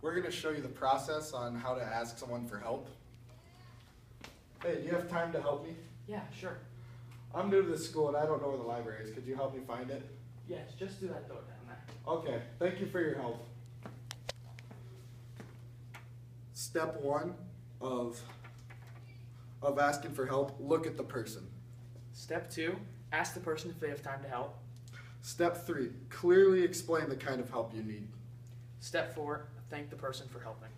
We're going to show you the process on how to ask someone for help. Hey, do you have time to help me? Yeah, sure. I'm new to this school and I don't know where the library is. Could you help me find it? Yes, just do that door down there. Okay, thank you for your help. Step one of of asking for help, look at the person. Step two, ask the person if they have time to help. Step three, clearly explain the kind of help you need. Step four, thank the person for helping.